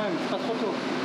quand même, c'est pas trop tôt.